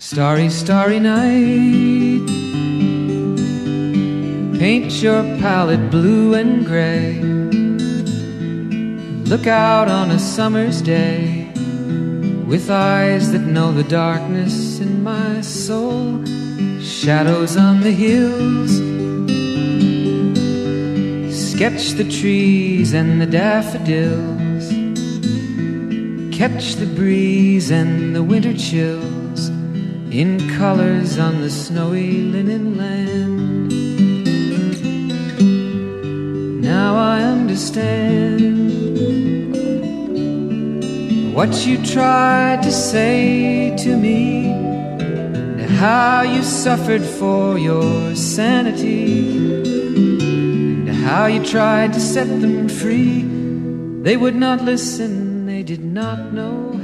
Starry, starry night. Paint your palette blue and gray. Look out on a summer's day with eyes that know the darkness in my soul. Shadows on the hills. Sketch the trees and the daffodils. Catch the breeze and the winter chills in colors on the snowy linen land. Now I understand what you tried to say to me, and how you suffered for your sanity, and how you tried to set them free. They would not listen, they did not know